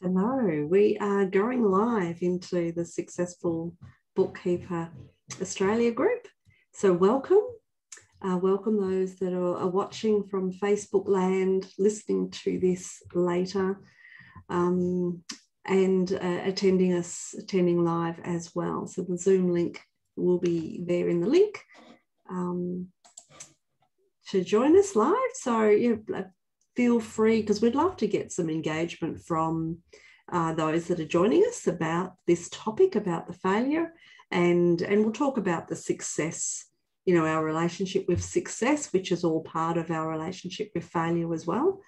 Hello, we are going live into the Successful Bookkeeper Australia group. So, welcome. Uh, welcome those that are, are, watching from Facebook land, listening to this later, um, and uh, attending us, attending live as well. So, the Zoom link will be there in the link. Um, to join us live. So, yeah, feel free because we'd love to get some engagement from uh, those that are joining us about this topic about the failure and and we'll talk about the success you know our relationship with success which is all part of our relationship with failure as well.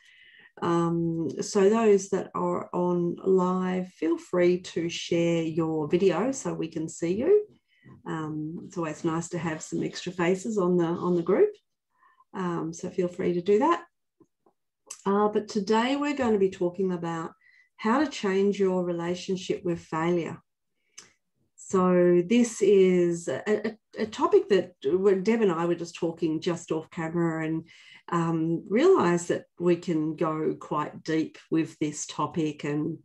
Um, so those that are on live feel free to share your video so we can see you. Um, it's always nice to have some extra faces on the on the group. Um, so feel free to do that uh, but today we're going to be talking about how to change your relationship with failure. So, this is a, a, topic that Deb and I were just talking just off camera and um, realized that we can go quite deep with this topic and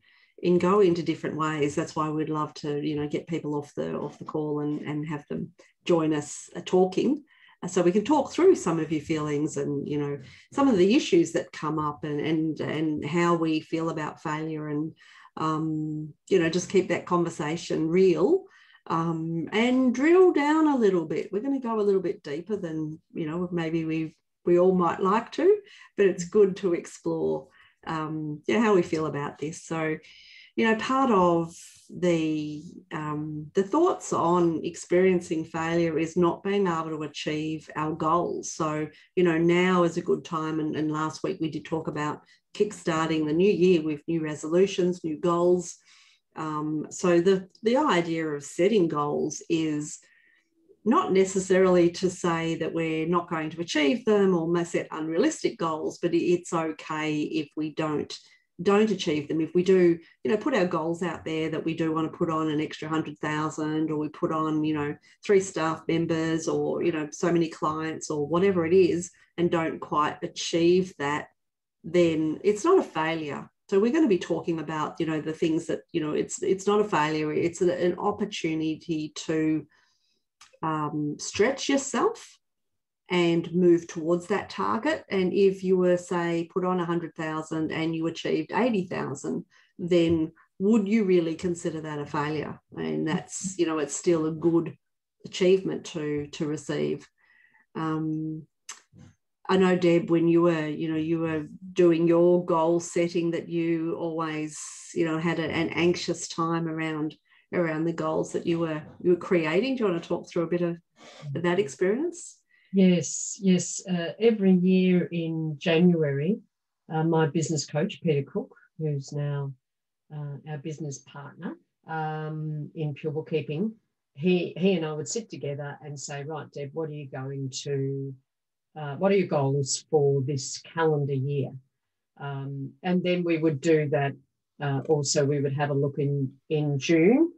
and go into different ways. That's why we'd love to, you know, get people off the off the call and, and have them join us uh, talking so we can talk through some of your feelings and you know some of the issues that come up and and and how we feel about failure and um, you know just keep that conversation real um, and drill down a little bit. We're going to go a little bit deeper than you know maybe we we all might like to but it's good to explore um, yeah, how we feel about this. So you know part of the um, the thoughts on experiencing failure is not being able to achieve our goals. So you know now is a good time, and, and last week we did talk about kickstarting the new year with new resolutions, new goals. Um, so the the idea of setting goals is not necessarily to say that we're not going to achieve them or set unrealistic goals, but it's okay if we don't don't achieve them. If we do you know put our goals out there that we do want to put on an extra 100,000 or we put on you know three staff members or you know so many clients or whatever it is and don't quite achieve that then it's not a failure. So we're going to be talking about you know the things that you know it's it's not a failure. It's an opportunity to um, stretch yourself and move towards that target. And if you were, say, put on 100,000 and you achieved 80,000, then would you really consider that a failure? And that's, you know, it's still a good achievement to to receive. Um, I know, Deb, when you were, you know, you were doing your goal setting, that you always, you know, had an anxious time around around the goals that you were you were creating. Do you want to talk through a bit of that experience? Yes, yes. Uh, every year in January, uh, my business coach, Peter Cook, who's now uh, our business partner um, in Pure Bookkeeping, he, he and I would sit together and say, right, Deb, what are you going to, uh, what are your goals for this calendar year? Um, and then we would do that. Uh, also, we would have a look in, in June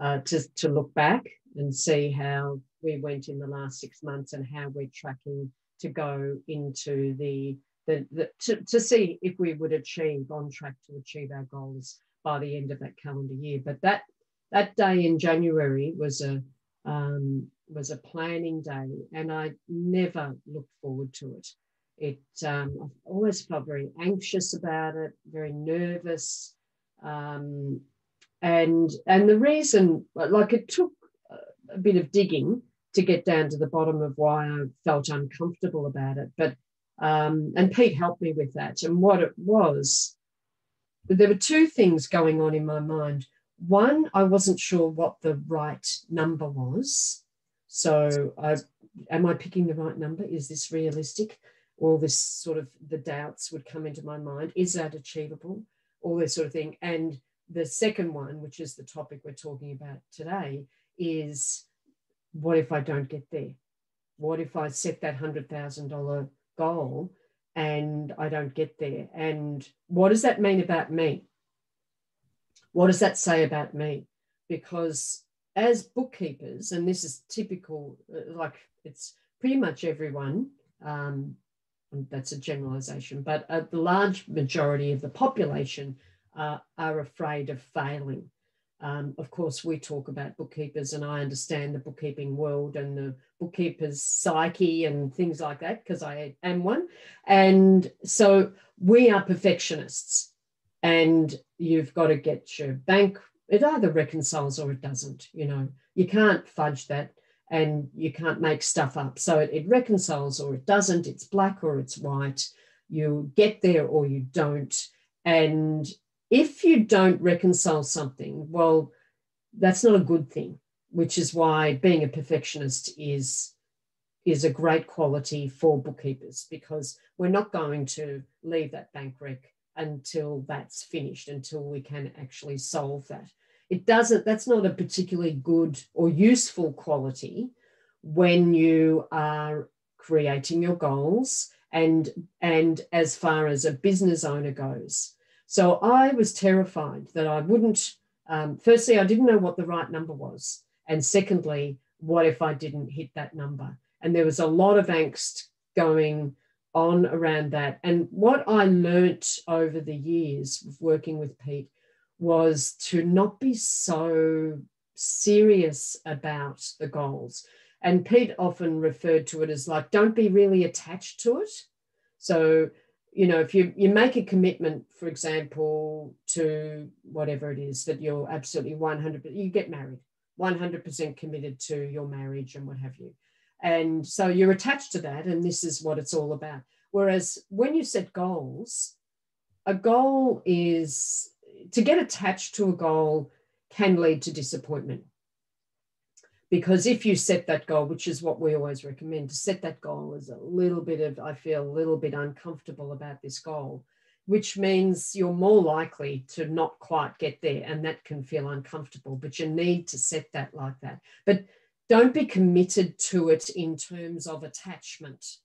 uh, to, to look back and see how we went in the last six months and how we're tracking to go into the, the, the to, to see if we would achieve on track to achieve our goals by the end of that calendar year. But that that day in January was a um, was a planning day, and I never looked forward to it. It um, I always felt very anxious about it, very nervous, um, and and the reason, like it took a bit of digging to get down to the bottom of why I felt uncomfortable about it. But um, and Pete helped me with that. And what it was, there were two things going on in my mind. One, I wasn't sure what the right number was. So I am I picking the right number? Is this realistic? All this sort of the doubts would come into my mind. Is that achievable? All this sort of thing. And the second one, which is the topic we're talking about today, is what if I don't get there? What if I set that $100,000 goal and I don't get there? And what does that mean about me? What does that say about me? Because as bookkeepers, and this is typical, uh, like it's pretty much everyone, um, that's a generalization, but a large majority of the population uh, are afraid of failing. Um, of course, we talk about bookkeepers, and I understand the bookkeeping world and the bookkeeper's psyche and things like that because I am one. And so we are perfectionists, and you've got to get your bank, it either reconciles or it doesn't. You know, you can't fudge that and you can't make stuff up. So it, it reconciles or it doesn't, it's black or it's white. You get there or you don't. And if you don't reconcile something, well, that's not a good thing, which is why being a perfectionist is is a great quality for bookkeepers because we're not going to leave that bank rec until that's finished, until we can actually solve that. It doesn't, that's not a particularly good or useful quality when you are creating your goals and and as far as a business owner goes so I was terrified that I wouldn't, um, firstly, I didn't know what the right number was. And secondly, what if I didn't hit that number? And there was a lot of angst going on around that. And what I learnt over the years of working with Pete was to not be so serious about the goals. And Pete often referred to it as like, don't be really attached to it. So you know, if you, you make a commitment, for example, to whatever it is that you're absolutely 100, you get married, 100% committed to your marriage and what have you. And so you're attached to that, and this is what it's all about. Whereas when you set goals, a goal is to get attached to a goal can lead to disappointment because if you set that goal which is what we always recommend to set that goal is a little bit of i feel a little bit uncomfortable about this goal which means you're more likely to not quite get there and that can feel uncomfortable but you need to set that like that. But don't be committed to it in terms of attachment.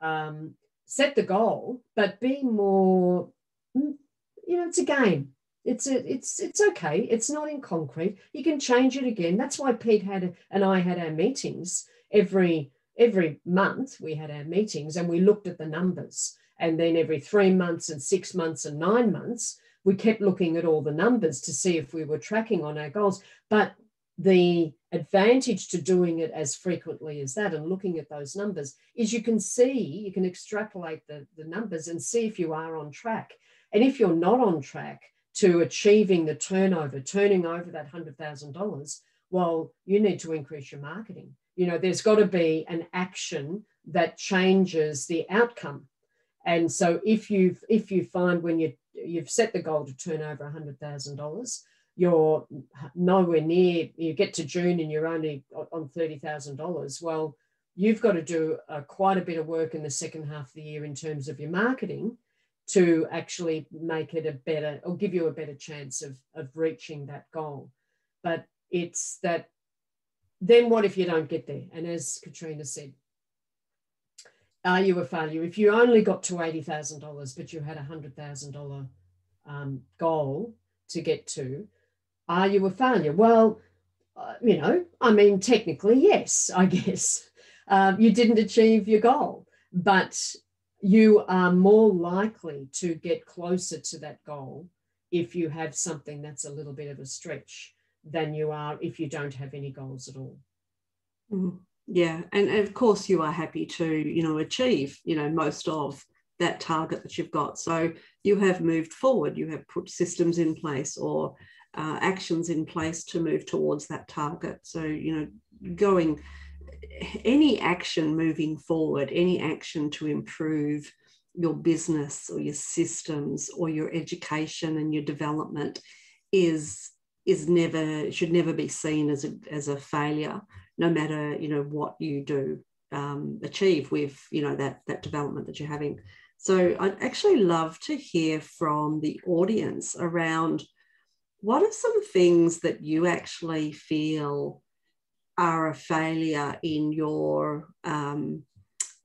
Um, set the goal but be more mm, you know it's a game it's a, it's it's okay. It's not in concrete. You can change it again. That's why Pete had and I had our meetings every every month. We had our meetings and we looked at the numbers. And then every three months and six months and nine months, we kept looking at all the numbers to see if we were tracking on our goals. But the advantage to doing it as frequently as that and looking at those numbers is you can see, you can extrapolate the, the numbers and see if you are on track. And if you're not on track, to achieving the turnover, turning over that $100,000, well, you need to increase your marketing. You know, there's got to be an action that changes the outcome. And so if you if you find when you you've set the goal to turn over $100,000, you're nowhere near, you get to June and you're only on $30,000. Well, you've got to do uh, quite a bit of work in the second half of the year in terms of your marketing to actually make it a better or give you a better chance of, of reaching that goal. But it's that then what if you don't get there? And as Katrina said, are you a failure? If you only got to $80,000, but you had a $100,000 um, goal to get to, are you a failure? Well, uh, you know, I mean, technically, yes, I guess. Um, you didn't achieve your goal, but you are more likely to get closer to that goal if you have something that's a little bit of a stretch than you are if you don't have any goals at all. Mm, yeah, and, and of course you are happy to you know achieve you know most of that target that you've got. So you have moved forward. You have put systems in place or uh, actions in place to move towards that target. So you know going any action moving forward, any action to improve your business or your systems or your education and your development is is never should never be seen as a as a failure no matter you know what you do um, achieve with you know that that development that you're having. So i'd actually love to hear from the audience around what are some things that you actually feel are a failure in your um,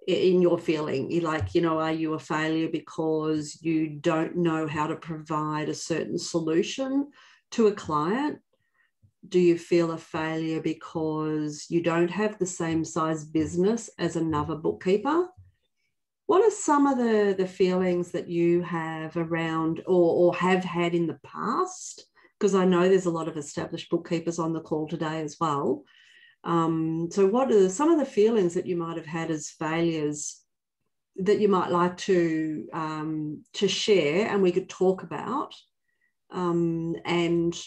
in your feeling? Like you know are you a failure because you don't know how to provide a certain solution to a client? Do you feel a failure because you don't have the same size business as another bookkeeper? What are some of the the feelings that you have around or, or have had in the past? Because i know there's a lot of established bookkeepers on the call today as well um, so what are some of the feelings that you might have had as failures that you might like to um, to share and we could talk about? Um, and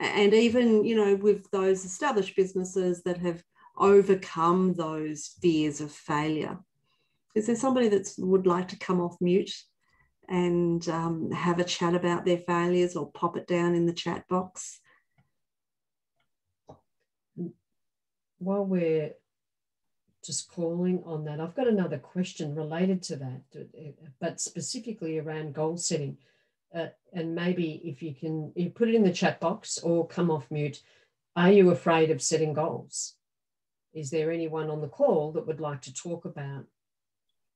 and even you know with those established businesses that have overcome those fears of failure is there somebody that would like to come off mute and um, have a chat about their failures or pop it down in the chat box while we're just calling on that, I've got another question related to that, but specifically around goal setting. Uh, and maybe if you can you put it in the chat box or come off mute, are you afraid of setting goals? Is there anyone on the call that would like to talk about?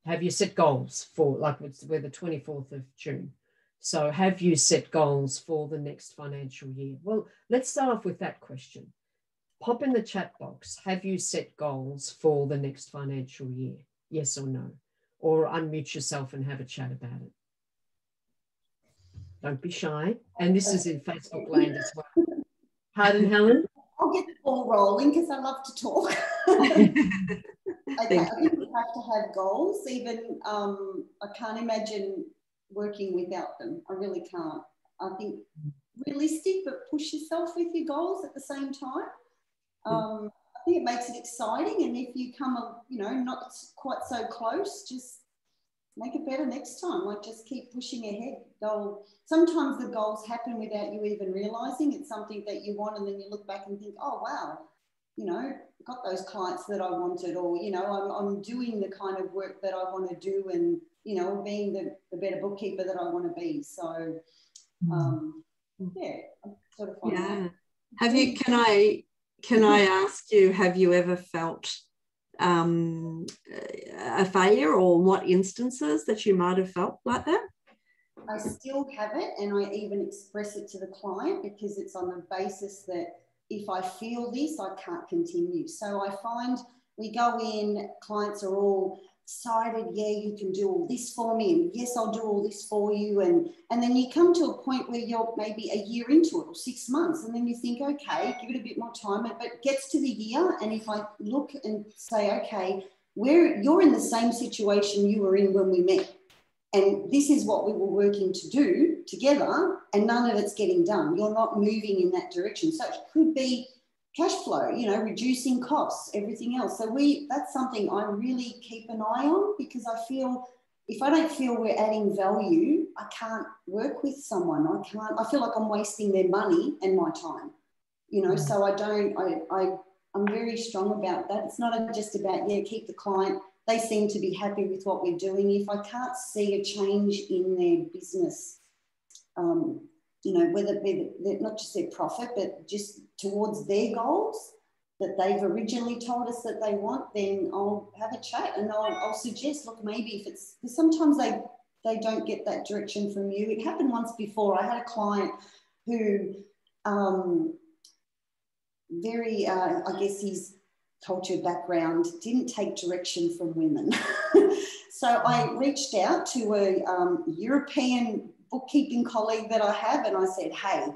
Have you set goals for, like we're the 24th of June? So, have you set goals for the next financial year? Well, let's start off with that question pop in the chat box have you set goals for the next financial year? Yes or no? Or unmute yourself and have a chat about it. Don't be shy. And this is in Facebook land as well. Pardon, Helen? I'll get the ball rolling because I love to talk. okay, I think we have to have goals. Even um, I can't imagine working without them. I really can't. I think realistic, but push yourself with your goals at the same time. Um, I think it makes it exciting. And if you come, you know, not quite so close, just make it better next time. Like just keep pushing ahead. Goal. Sometimes the goals happen without you even realizing it's something that you want, and then you look back and think, oh wow, you know, got those clients that I wanted, or you know, I'm, I'm doing the kind of work that I want to do, and you know, being the, the better bookkeeper that I want to be. So, mm. um, yeah, sort of yeah. Have you? Can I can I ask you, have you ever felt um, a failure or what instances that you might have felt like that? I still have it, and I even express it to the client because it's on the basis that if I feel this, I can't continue. So I find we go in, clients are all excited, yeah, you can do all this for me, and yes, I'll do all this for you. And, and then you come to a point where you're maybe a year into it or six months, and then you think, okay, give it a bit more time. But gets to the year, and if I look and say, okay, where you're in the same situation you were in when we met. And this is what we were working to do together, and none of it's getting done. You're not moving in that direction. So it could be cash flow, you know, reducing costs, everything else. So we that's something I really keep an eye on because I feel if I don't feel we're adding value, I can't work with someone. I can't, I feel like I'm wasting their money and my time. You know, so I don't, I, I I'm very strong about that. It's not just about, yeah, keep the client. They seem to be happy with what we're doing. If I can't see a change in their business, um, you know, whether it be not just their profit, but just towards their goals that they've originally told us that they want, then I'll have a chat and I'll, I'll suggest, look, maybe if it's, because sometimes they, they don't get that direction from you. It happened once before. I had a client who, um, very, uh, I guess his culture background didn't take direction from women. so I reached out to a um, European bookkeeping colleague that I have, and I said, Hey,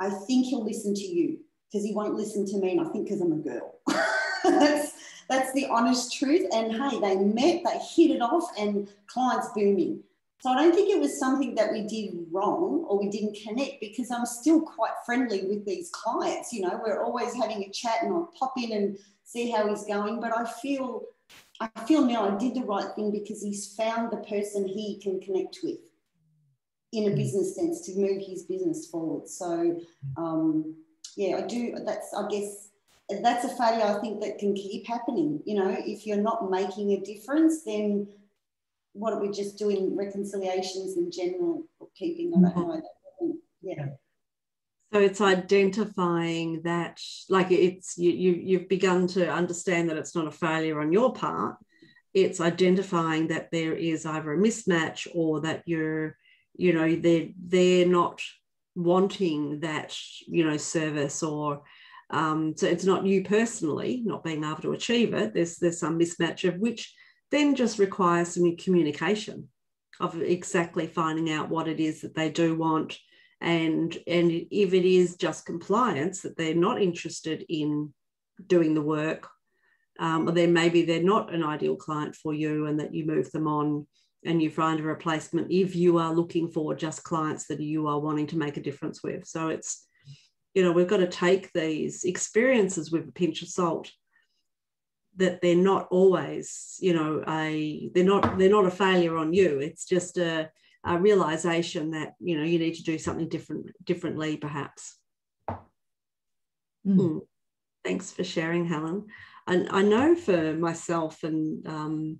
I think he'll listen to you because he won't listen to me. And I think because I'm a girl. that's, that's the honest truth. And hey, they met, they hit it off, and clients booming. So I don't think it was something that we did wrong or we didn't connect because I'm still quite friendly with these clients. You know, we're always having a chat and I'll pop in and see how he's going. But I feel I feel now I did the right thing because he's found the person he can connect with in a mm. business sense to move his business forward. So, um, yeah, I do. That's, I guess, that's a failure I think that can keep happening. You know, if you're not making a difference, then what are we just doing reconciliations in general? I don't know. Mm-hmm. Yeah. So it's identifying that, like it's you, you you've begun to understand that it's not a failure on your part. It's identifying that there is either a mismatch or that you're you know they're they're not wanting that you know service or um, so it's not you personally not being able to achieve it. There's there's some mismatch of which then just requires some communication of exactly finding out what it is that they do want and and if it is just compliance that they're not interested in doing the work um, or then maybe they're not an ideal client for you and that you move them on and you find a replacement if you are looking for just clients that you are wanting to make a difference with so it's you know we've got to take these experiences with a pinch of salt that they're not always you know a they're not they're not a failure on you it's just a a realization that you know you need to do something different differently perhaps mm. Mm. thanks for sharing helen and i know for myself and um,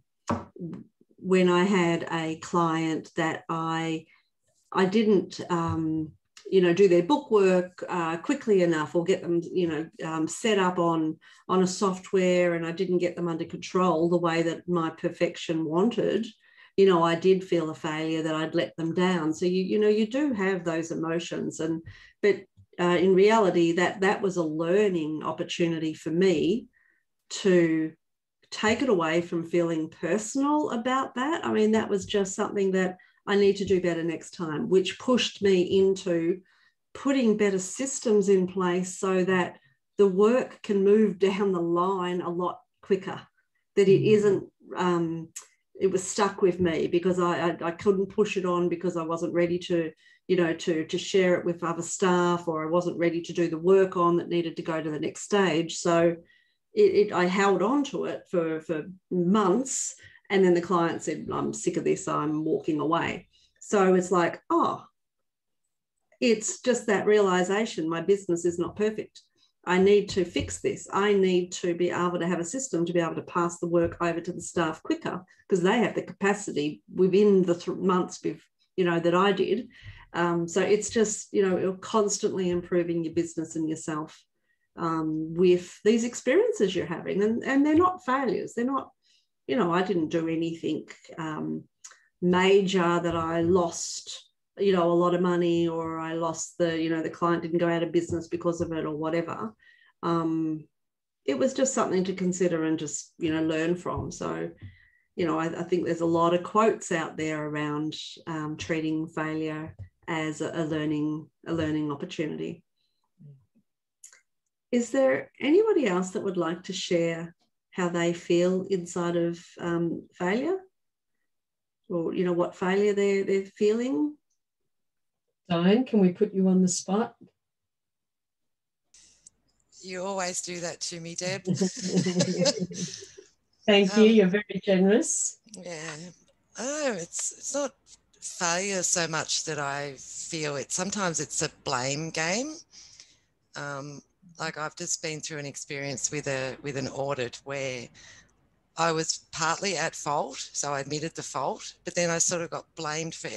when i had a client that i i didn't um, you know do their bookwork uh, quickly enough or get them you know um, set up on on a software and i didn't get them under control the way that my perfection wanted you know, I did feel a failure that I'd let them down. So you, you know, you do have those emotions, and but uh, in reality, that that was a learning opportunity for me to take it away from feeling personal about that. I mean, that was just something that I need to do better next time, which pushed me into putting better systems in place so that the work can move down the line a lot quicker. That it mm. isn't um, it was stuck with me because I, I, I couldn't push it on because I wasn't ready to you know to to share it with other staff or I wasn't ready to do the work on that needed to go to the next stage so it, it I held on to it for for months and then the client said I'm sick of this I'm walking away so it's like oh it's just that realization my business is not perfect I need to fix this. I need to be able to have a system to be able to pass the work over to the staff quicker because they have the capacity within the th- months, you know, that I did. Um, so it's just, you know, constantly improving your business and yourself um, with these experiences you're having. And, and they're not failures. They're not, you know, I didn't do anything um, major that I lost you know a lot of money or i lost the you know the client didn't go out of business because of it or whatever um, it was just something to consider and just you know learn from so you know i, I think there's a lot of quotes out there around um, treating failure as a, a learning a learning opportunity is there anybody else that would like to share how they feel inside of um, failure or you know what failure they're, they're feeling Diane, can we put you on the spot? You always do that to me, Deb. Thank you. Um, You're very generous. Yeah. Oh, it's it's not failure so much that I feel it. Sometimes it's a blame game. Um, like I've just been through an experience with a with an audit where I was partly at fault, so I admitted the fault, but then I sort of got blamed for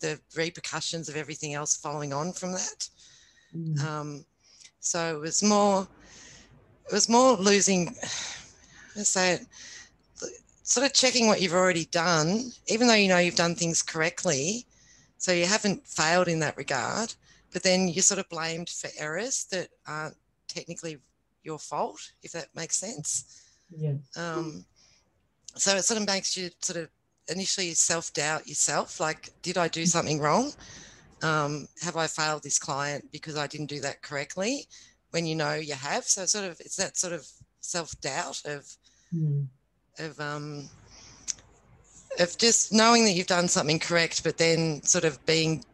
the repercussions of everything else following on from that. Mm. Um, so it was more, it was more losing, let's say it, sort of checking what you've already done, even though you know you've done things correctly. So you haven't failed in that regard, but then you're sort of blamed for errors that aren't technically your fault, if that makes sense. Yeah. Um, so it sort of makes you sort of initially self doubt yourself like, did I do something wrong? Um, have I failed this client because I didn't do that correctly? When you know you have, so sort of it's that sort of self doubt of mm. of um, of just knowing that you've done something correct, but then sort of being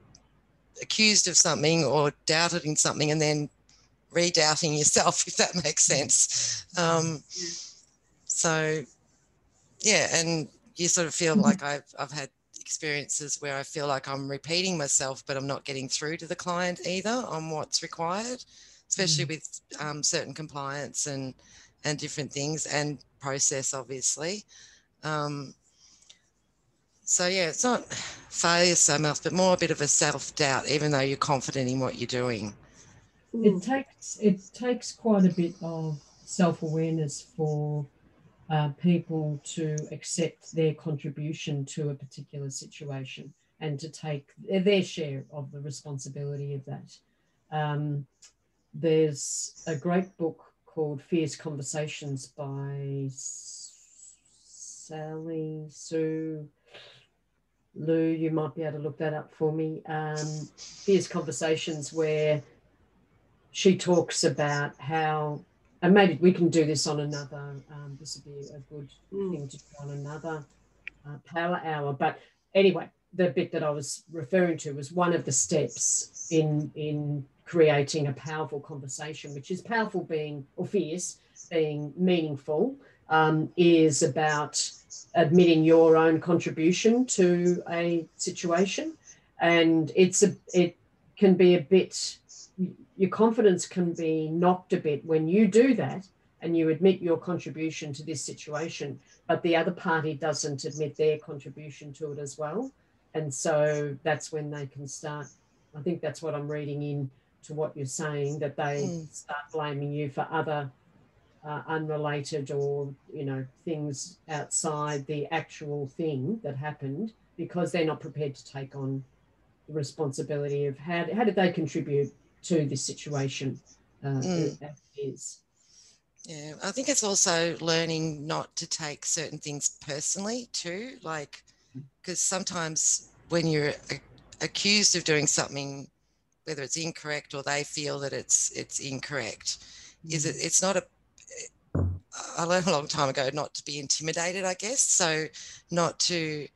accused of something or doubted in something, and then redoubting yourself, if that makes sense. Um, so, yeah, and you sort of feel mm-hmm. like I've, I've had experiences where I feel like I'm repeating myself, but I'm not getting through to the client either on what's required, especially mm. with um, certain compliance and and different things and process, obviously. Um, so yeah, it's not failure so much, but more a bit of a self doubt, even though you're confident in what you're doing. It takes it takes quite a bit of self awareness for uh, people to accept their contribution to a particular situation and to take their share of the responsibility of that. Um, there's a great book called Fierce Conversations by Sally, Sue, Lou, you might be able to look that up for me. Um, fierce conversations where she talks about how, and maybe we can do this on another. Um, this would be a good Mm. thing to do on another uh, power hour. But anyway, the bit that I was referring to was one of the steps in in creating a powerful conversation, which is powerful being or fierce being meaningful, um, is about admitting your own contribution to a situation, and it's a it can be a bit your confidence can be knocked a bit when you do that and you admit your contribution to this situation, but the other party doesn't admit their contribution to it as well. And so that's when they can start. I think that's what I'm reading in to what you're saying that they Mm. start blaming you for other uh, unrelated or you know things outside the actual thing that happened because they're not prepared to take on the responsibility of how, how did they contribute to this situation uh, Mm. as it is. Yeah, I think it's also learning not to take certain things personally too. Like, because sometimes when you're accused of doing something, whether it's incorrect or they feel that it's it's incorrect, is it? It's not a. I learned a long time ago not to be intimidated. I guess so, not to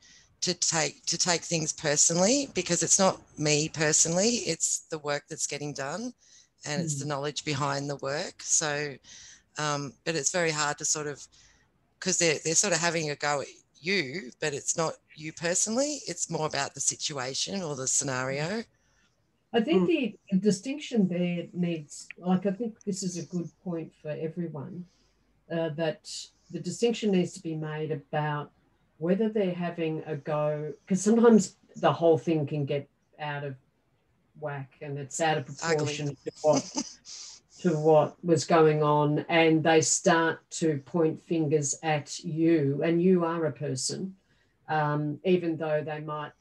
to take to take things personally because it's not me personally. It's the work that's getting done, and it's the knowledge behind the work. So um, but it's very hard to sort of because they're they're sort of having a go at you, but it's not you personally. It's more about the situation or the scenario. I think the distinction there needs, like, I think this is a good point for everyone uh, that the distinction needs to be made about whether they're having a go, because sometimes the whole thing can get out of whack and it's out of proportion to what to what was going on and they start to point fingers at you and you are a person um, even though they might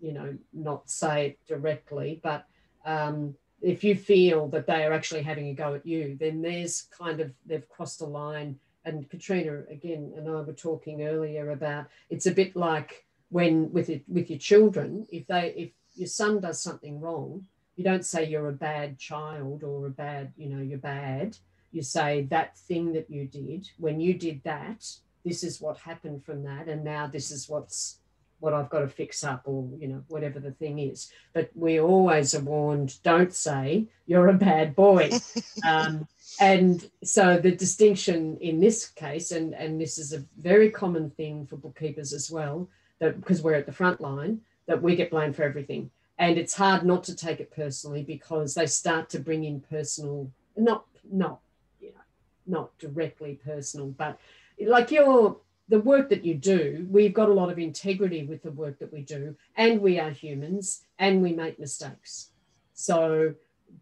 you know not say it directly but um, if you feel that they are actually having a go at you then there's kind of they've crossed a line and katrina again and i were talking earlier about it's a bit like when with it with your children if they if your son does something wrong you don't say you're a bad child or a bad you know you're bad. You say that thing that you did when you did that this is what happened from that and now this is what's what I've got to fix up or you know whatever the thing is. But we always are warned don't say you're a bad boy. Um, and so the distinction in this case and and this is a very common thing for bookkeepers as well that because we're at the front line that we get blamed for everything. And it's hard not to take it personally because they start to bring in personal not not you know not directly personal but like your the work that you do we've got a lot of integrity with the work that we do and we are humans and we make mistakes. So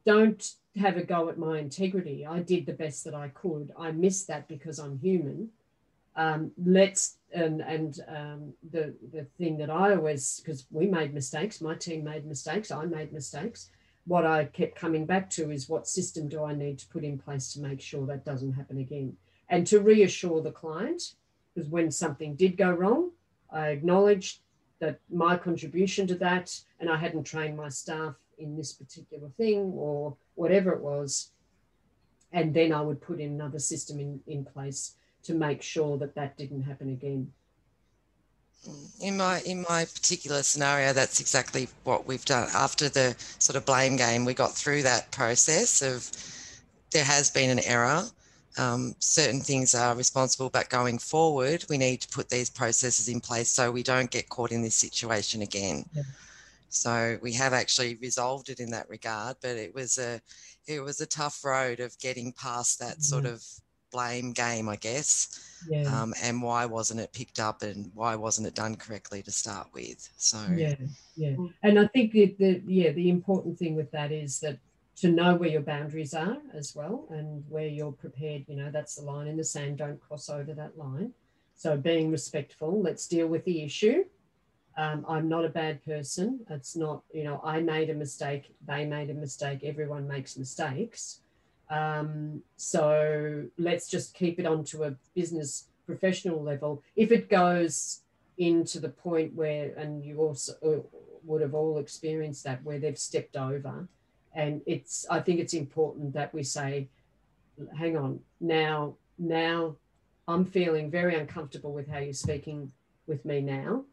don't have a go at my integrity. I did the best that i could. I missed that because i'm human. Um, let's and and um, the the thing that I always because we made mistakes, my team made mistakes, I made mistakes. What I kept coming back to is what system do I need to put in place to make sure that doesn't happen again, and to reassure the client because when something did go wrong, I acknowledged that my contribution to that, and I hadn't trained my staff in this particular thing or whatever it was, and then I would put in another system in in place to make sure that that didn't happen again. In my in my particular scenario, that's exactly what we've done. After the sort of blame game, we got through that process of there has been an error. Um, certain things are responsible, but going forward, we need to put these processes in place so we don't get caught in this situation again. Yeah. So we have actually resolved it in that regard, but it was a it was a tough road of getting past that sort Yeah. of blame game, I guess. Yeah. Um, and why wasn't it picked up and why wasn't it done correctly to start with? So yeah, yeah. And I think that the yeah, the important thing with that is that to know where your boundaries are as well and where you're prepared, you know, that's the line in the sand, don't cross over that line. So being respectful, let's deal with the issue. Um, I'm not a bad person. It's not, you know, I made a mistake, they made a mistake, everyone makes mistakes. Um, so let's just keep it onto a business professional level, if it goes into the point where, and you also uh, would have all experienced that, where they've stepped over, and it's, I think it's important that we say, hang on, now, now I'm feeling very uncomfortable with how you're speaking with me now.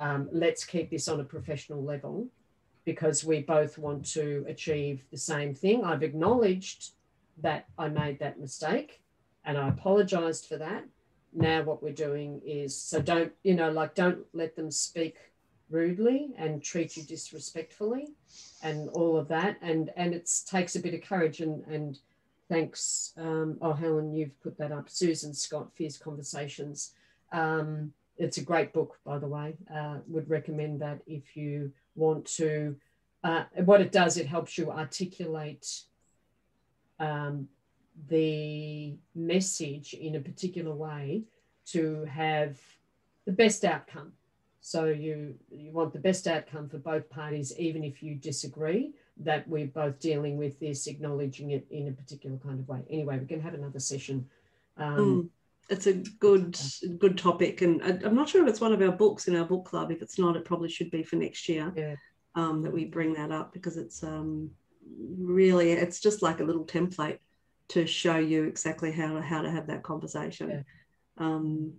Um, let's keep this on a professional level because we both want to achieve the same thing. I've acknowledged that I made that mistake and I apologized for that. Now, what we're doing is so don't, you know, like don't let them speak rudely and treat you disrespectfully and all of that. And and it takes a bit of courage and and thanks. Um, oh, Helen, you've put that up. Susan Scott, Fierce Conversations. Um, it's a great book, by the way. Uh, would recommend that if you want to. Uh, what it does, it helps you articulate um, the message in a particular way to have the best outcome. So you you want the best outcome for both parties, even if you disagree. That we're both dealing with this, acknowledging it in a particular kind of way. Anyway, we can have another session. Um, mm, it's a good good topic, and I, am not sure if it's one of our books in our book club. If it's not, it probably should be for next year. Yeah. Um, that we bring that up because it's um, really it's just like a little template to show you exactly how to, how to have that conversation. Yeah. Um,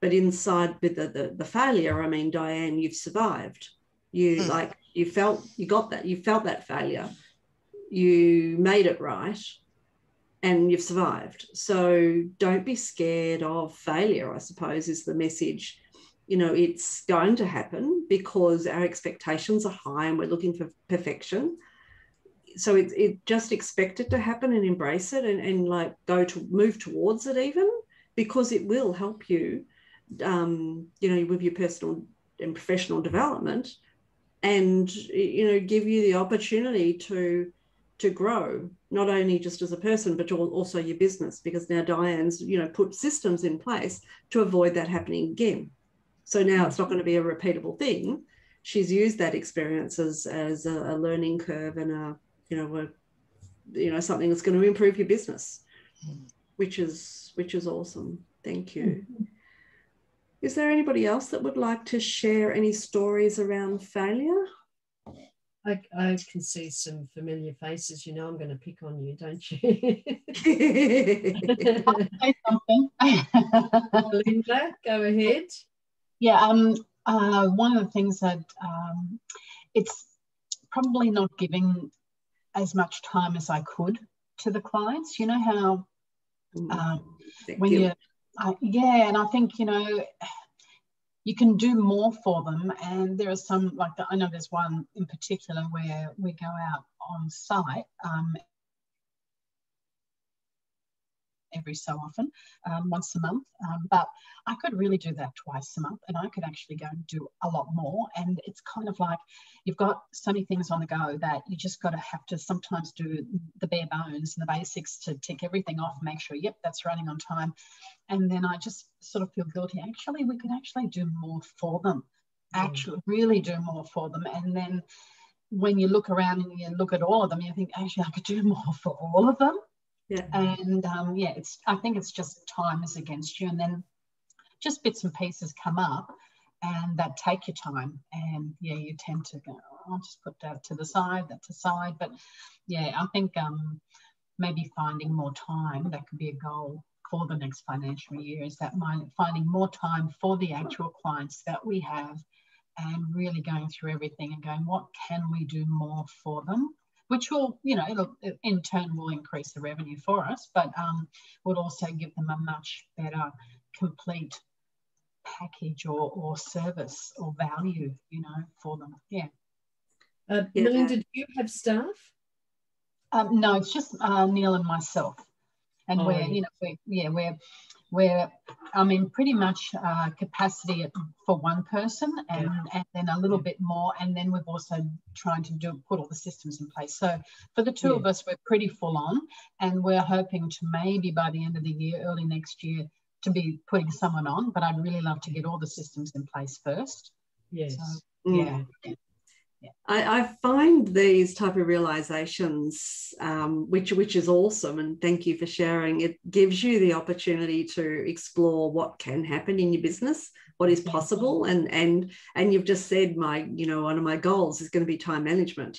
but inside with the, the, the failure, I mean, Diane, you've survived. You mm. like you felt you got that you felt that failure. You made it right, and you've survived. So don't be scared of failure. I suppose is the message. You know, it's going to happen because our expectations are high and we're looking for perfection so it, it just expect it to happen and embrace it and, and like go to move towards it even because it will help you um, you know with your personal and professional development and you know give you the opportunity to to grow not only just as a person but also your business because now diane's you know put systems in place to avoid that happening again so now it's not going to be a repeatable thing she's used that experience as, as a, a learning curve and a you know, a, you know, something that's going to improve your business, which is which is awesome. Thank you. Mm-hmm. Is there anybody else that would like to share any stories around failure? I, I can see some familiar faces. You know, I'm going to pick on you, don't you? say something. Linda, go ahead. Yeah. Um. Uh, one of the things that um, it's probably not giving as much time as I could to the clients. You know how um, when you, uh, yeah, and I think you know you can do more for them. And there are some like I know there's one in particular where we go out on site um, every so often, um, once a month. Um, but I could really do that twice a month and I could actually go and do a lot more. And it's kind of like you've got so many things on the go that you just got to have to sometimes do the bare bones and the basics to tick everything off, make sure, yep, that's running on time. And then I just sort of feel guilty. Actually, we could actually do more for them, mm. actually, really do more for them. And then when you look around and you look at all of them, you think, actually, I could do more for all of them. Yeah. And um, yeah, it's I think it's just time is against you, and then just bits and pieces come up, and that take your time, and yeah, you tend to go, oh, I'll just put that to the side, that to side. But yeah, I think um, maybe finding more time that could be a goal for the next financial year is that finding more time for the actual clients that we have and really going through everything and going, what can we do more for them? Which will, you know, it'll in turn will increase the revenue for us, but um, would also give them a much better complete package or, or service or value, you know, for them. Yeah. Uh, Melinda, do you have staff? Um, no, it's just uh, Neil and myself. And oh, we're, you know, we're, yeah, we're where I'm in pretty much uh, capacity for one person and, and then a little bit more. And then we've also trying to do put all the systems in place. So for the two yeah. of us, we're pretty full on and we're hoping to maybe by the end of the year, early next year, to be putting someone on. But I'd really love to get all the systems in place first. Yes. So, yeah. Yeah. I, I, find these type of realizations, um, which which is awesome, and thank you for sharing. It gives you the opportunity to explore what can happen in your business, what is possible, and and and you've just said my, you know, one of my goals is going to be time management.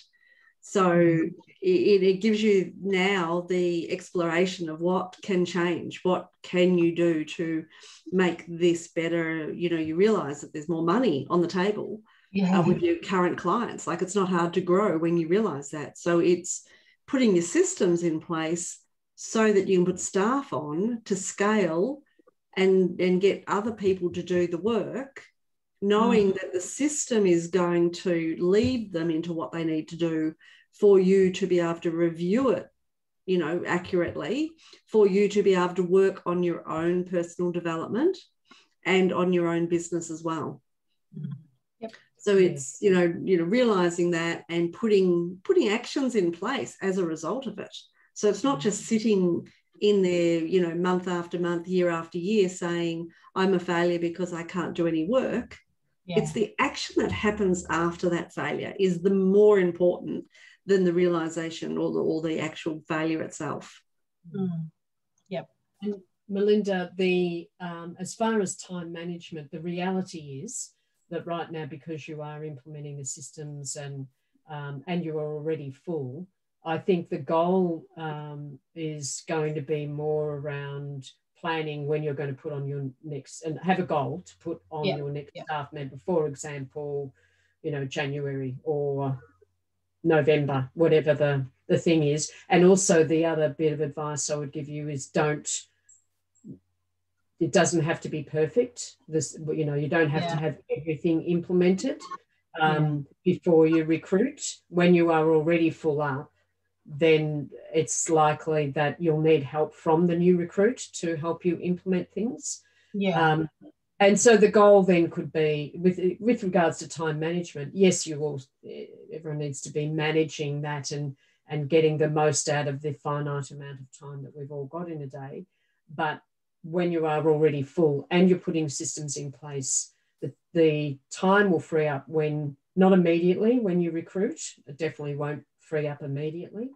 So mm-hmm. it, it gives you now the exploration of what can change, what can you do to make this better. You know, you realize that there's more money on the table yeah. uh, with your current clients. Like it's not hard to grow when you realize that. So it's putting your systems in place so that you can put staff on to scale and and get other people to do the work knowing mm. that the system is going to lead them into what they need to do for you to be able to review it you know accurately for you to be able to work on your own personal development and on your own business as well mm. Yep. so it's you know you know realizing that and putting putting actions in place as a result of it so it's not mm. just sitting in there you know month after month year after year saying i'm a failure because i can't do any work yeah. it's the action that happens after that failure is the more important than the realization or the, or the actual failure itself. Mm. Yep. And Melinda, the um, as far as time management, the reality is that right now, because you are implementing the systems and um, and you are already full, I think the goal um, is going to be more around planning when you're going to put on your next and have a goal to put on your next staff member. For example, you know January or November, whatever the, the thing is. And also, the other bit of advice I would give you is don't, it doesn't have to be perfect. This, you know, you don't have yeah. to have everything implemented um, yeah. before you recruit. When you are already full up, then it's likely that you'll need help from the new recruit to help you implement things. Yeah. Um, and so the goal then could be with with regards to time management yes you all everyone needs to be managing that and and getting the most out of the finite amount of time that we've all got in a day but when you are already full and you're putting systems in place the, the time will free up when not immediately when you recruit it definitely won't free up immediately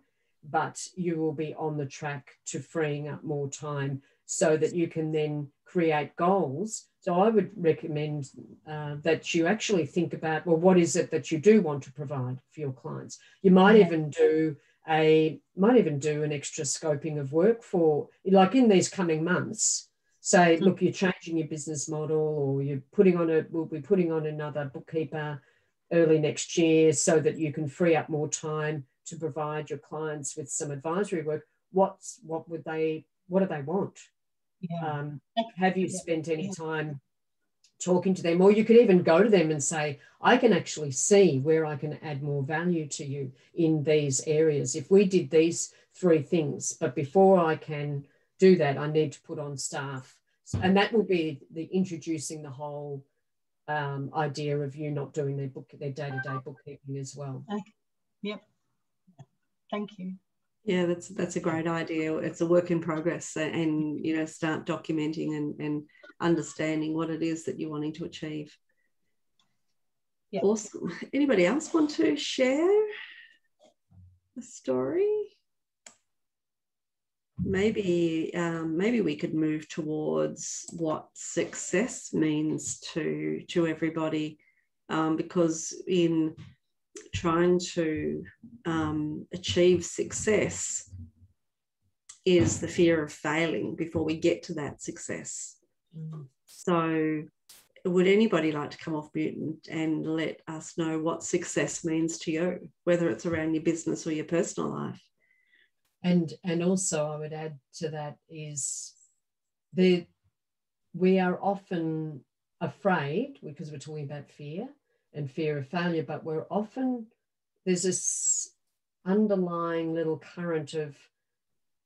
but you will be on the track to freeing up more time so that you can then create goals so I would recommend uh, that you actually think about well, what is it that you do want to provide for your clients? You might yeah. even do a might even do an extra scoping of work for like in these coming months. Say, mm-hmm. look, you're changing your business model, or you're putting on a we'll be putting on another bookkeeper early next year so that you can free up more time to provide your clients with some advisory work. What's what would they what do they want? Yeah. Um, have you spent any time talking to them? Or you could even go to them and say, I can actually see where I can add more value to you in these areas. If we did these three things, but before I can do that, I need to put on staff. And that will be the introducing the whole um, idea of you not doing their book, their day-to-day bookkeeping as well. Okay. Yep. Thank you. Yeah, that's that's a great idea. It's a work in progress, and you know, start documenting and, and understanding what it is that you're wanting to achieve. Yeah. Awesome. Anybody else want to share a story? Maybe um, maybe we could move towards what success means to to everybody, um, because in trying to um, achieve success is the fear of failing before we get to that success. Mm. So, would anybody like to come off mute and, and let us know what success means to you, whether it's around your business or your personal life? And and also, I would add to that is the we are often afraid because we're talking about fear and fear of failure, but we're often there's this underlying little current of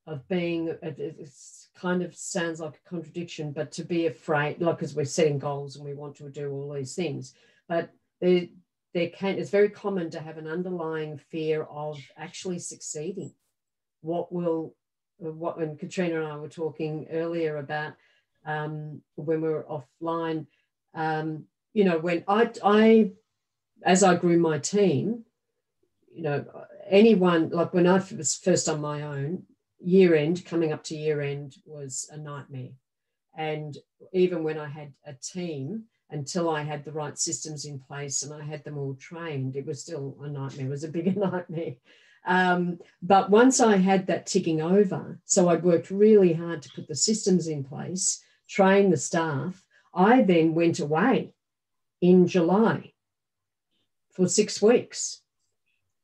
of being it kind of sounds like a contradiction but to be afraid like because we're setting goals and we want to do all these things. But there there can it's very common to have an underlying fear of actually succeeding. What will what when katrina and i were talking earlier about um, when we were offline um, you know when i i as I grew my team, you know, anyone like when I was first on my own, year end, coming up to year end was a nightmare. And even when I had a team, until I had the right systems in place and I had them all trained, it was still a nightmare. It was a bigger nightmare. Um, but once I had that ticking over, so I'd worked really hard to put the systems in place, train the staff. I then went away in July for six weeks.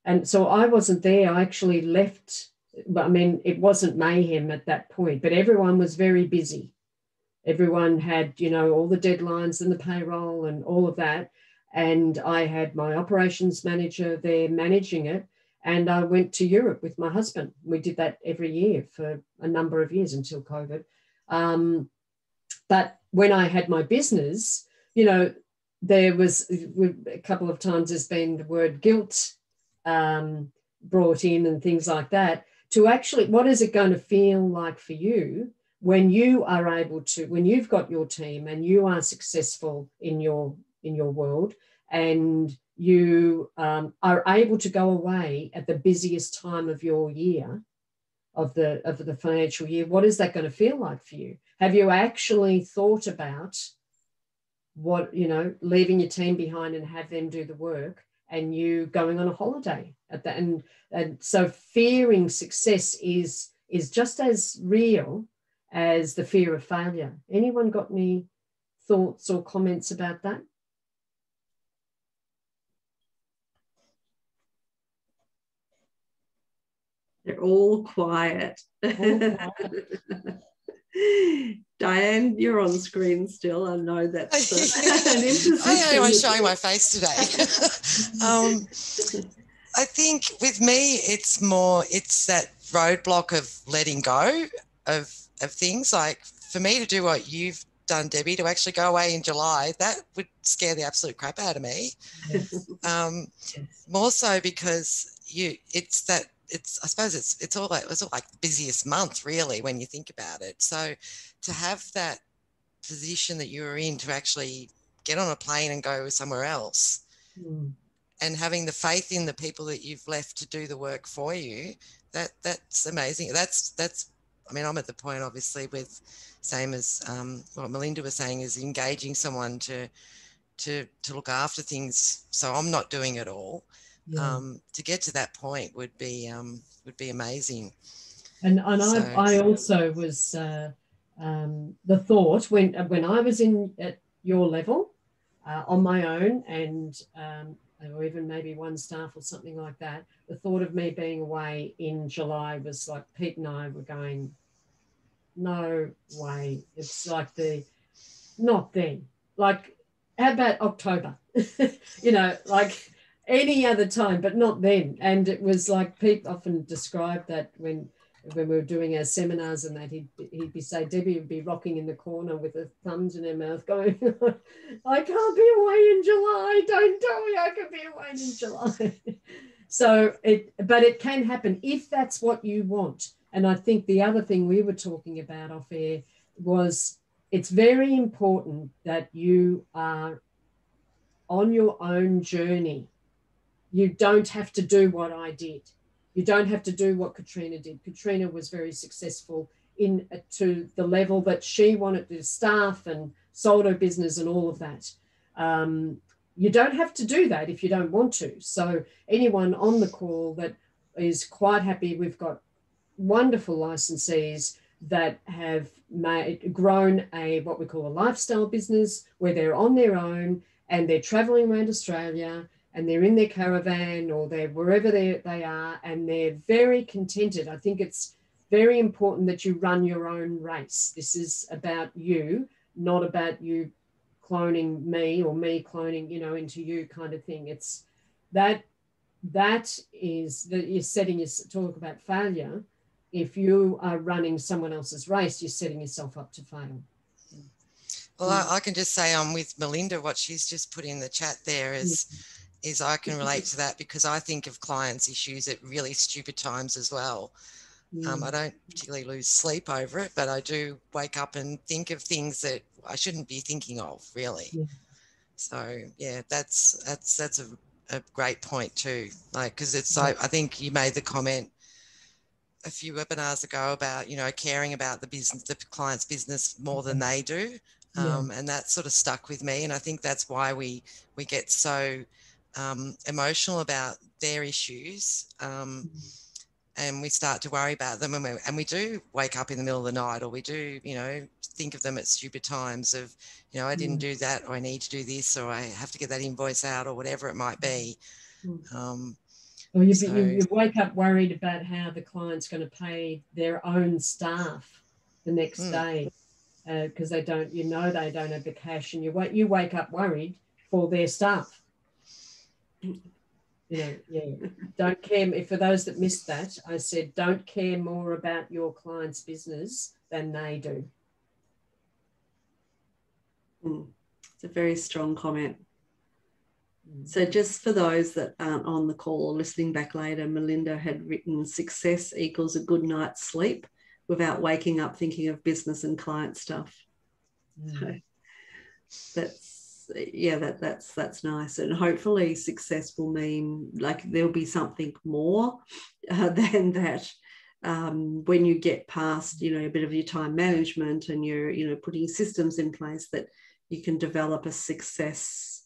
And so I wasn't there. I actually left. I mean, it wasn't mayhem at that point, but everyone was very busy. Everyone had, you know, all the deadlines and the payroll and all of that. And I had my operations manager there managing it. And I went to Europe with my husband. We did that every year for a number of years until COVID. Um, but when I had my business, you know, there was a couple of times there's been the word guilt um, brought in and things like that. To actually, what is it going to feel like for you when you are able to, when you've got your team and you are successful in your in your world and you um, are able to go away at the busiest time of your year of the of the financial year what is that going to feel like for you have you actually thought about what you know leaving your team behind and have them do the work and you going on a holiday at that and and so fearing success is is just as real as the fear of failure. Anyone got any thoughts or comments about that? They're all quiet, all quiet. Diane, you're on screen still. I know that's an imposition. I am showing my face today. um, I think with me, it's more it's that roadblock of letting go of of things. Like for me to do what you've done, Debbie, to actually go away in July, that would scare the absolute crap out of me. Yes. Um, yes. More so because you, it's that it's I suppose it's it's all like it's all like the busiest month really when you think about it. So to have that position that you were in to actually get on a plane and go somewhere else mm. and having the faith in the people that you've left to do the work for you that that's amazing that's that's i mean i'm at the point obviously with same as um, what melinda was saying is engaging someone to to to look after things so i'm not doing it all yeah. um, to get to that point would be um, would be amazing. And and so, I I also was uh, um, the thought when when I was in at your level uh, on my own and um, or even maybe one staff or something like that. The thought of me being away in July was like Pete and I were going, no way. It's like the not then. Like how about October? you know, like any other time, but not then. And it was like Pete often described that when when we were doing our seminars and that he'd, he'd be say Debbie would be rocking in the corner with her thumbs in her mouth going, I can't be away in July. Don't tell me I can be away in July. so it but it can happen if that's what you want. And I think the other thing we were talking about off air was it's very important that you are on your own journey you don't have to do what I did. You don't have to do what Katrina did. Katrina was very successful in uh, to the level that she wanted to staff and sold her business and all of that. Um, you don't have to do that if you don't want to. So anyone on the call that is quite happy, we've got wonderful licensees that have made grown a what we call a lifestyle business where they're on their own and they're traveling around Australia and they're in their caravan or they're wherever they, they are and they're very contented. I think it's very important that you run your own race. This is about you, not about you cloning me or me cloning, you know, into you kind of thing. It's that that is that you're setting your talk about failure. If you are running someone else's race, you're setting yourself up to fail. Well, I, I can just say I'm with Melinda. What she's just put in the chat there is is I can relate to that because I think of clients' issues at really stupid times as well. Mm. Um, I don't particularly lose sleep over it, but I do wake up and think of things that I shouldn't be thinking of, really. Yeah. So yeah, that's that's that's a a great point too. Like, because it's like I think you made the comment a few webinars ago about you know caring about the business, the client's business more than they do, um, yeah. and that sort of stuck with me. And I think that's why we we get so um, emotional about their issues. Um, mm and we start to worry about them and we, and we do wake up in the middle of the night or we do you know think of them at stupid times of you know i didn't mm. do that or i need to do this or i have to get that invoice out or whatever it might be mm. um, or you, so, you, you wake up worried about how the client's going to pay their own staff the next mm. day because uh, they don't you know they don't have the cash and you you wake up worried for their staff you know, yeah, don't care. For those that missed that, I said, don't care more about your client's business than they do. Mm. It's a very strong comment. Mm. So, just for those that aren't on the call or listening back later, Melinda had written success equals a good night's sleep without waking up thinking of business and client stuff. Mm. So that's yeah that that's that's nice. And hopefully success will mean like there'll be something more uh, than that um, when you get past you know a bit of your time management and you're you know putting systems in place that you can develop a success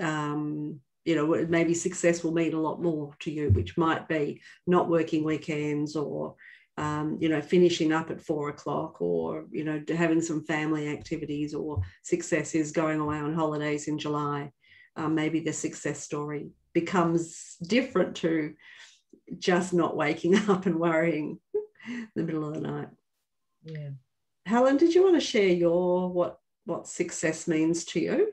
um, you know maybe success will mean a lot more to you which might be not working weekends or um, you know, finishing up at four o'clock or, you know, having some family activities or successes going away on holidays in July. Um, maybe the success story becomes different to just not waking up and worrying in the middle of the night. Yeah. Helen, did you want to share your what what success means to you?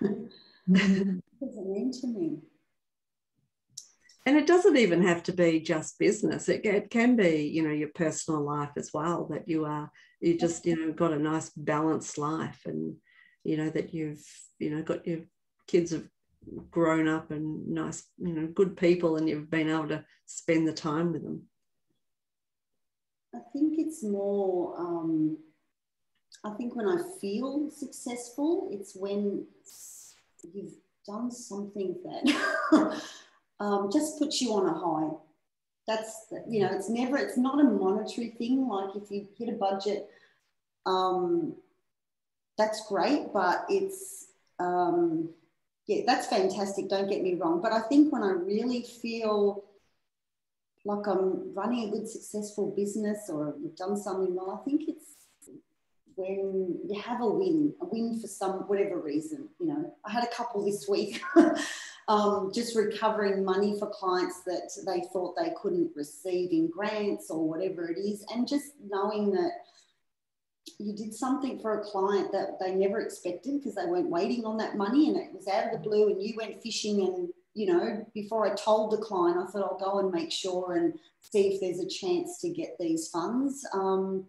what does it mean to me? And it doesn't even have to be just business. It, it can be you know your personal life as well that you are you just you know got a nice balanced life and you know that you've you know got your kids have grown up and nice you know good people and you've been able to spend the time with them. I think it's more um, i think when i feel successful it's when you've done something that um, just puts you on a high. That's, you know, it's never, it's not a monetary thing. Like if you hit a budget, um, that's great, but it's, um, yeah, that's fantastic. Don't get me wrong. But I think when I really feel like I'm running a good, successful business or you've done something well, I think it's when you have a win, a win for some whatever reason. You know, I had a couple this week. um, just recovering money for clients that they thought they couldn't receive in grants or whatever it is, and just knowing that you did something for a client that they never expected because they weren't waiting on that money and it was out of the blue and you went fishing and you know before i told the client i thought i'll go and make sure and see if there's a chance to get these funds. Um,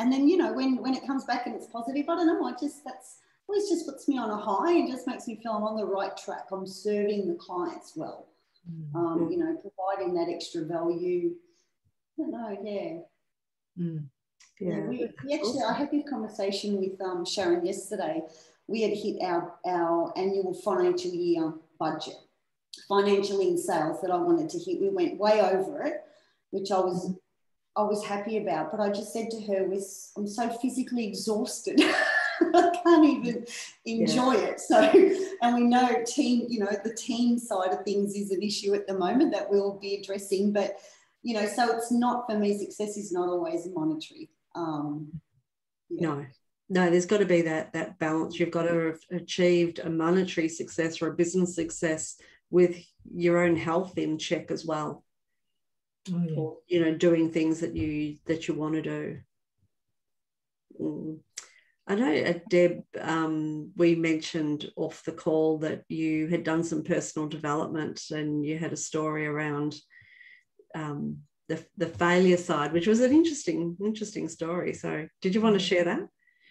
and then you know when when it comes back and it's positive i don't know i just that's always just puts me on a high and just makes me feel I'm on the right track. I'm serving the clients well. Mm. Um, you know, providing that extra value. I don't know, yeah. Mm. Yeah. yeah we, we, actually, I had this conversation with um, Sharon yesterday. We had hit our, our annual financial year budget, financially in sales that I wanted to hit. We went way over it, which I was I was happy about. But I just said to her, I'm so physically exhausted. I can't even enjoy yeah. it. So, and we know team, you know, the team side of things is an issue at the moment that we'll be addressing. But, you know, so it's not for me, success is not always monetary. Um, yeah. No, no, there's got to be that that balance. You've got to have achieved a monetary success or a business success with your own health in check as well. Oh, yeah. Or, you know, doing things that you that you want to do. Mm. I know, uh, Deb, um, we mentioned off the call that you had done some personal development and you had a story around um, the, the failure side, which was an interesting, interesting story. So, did you want to share that?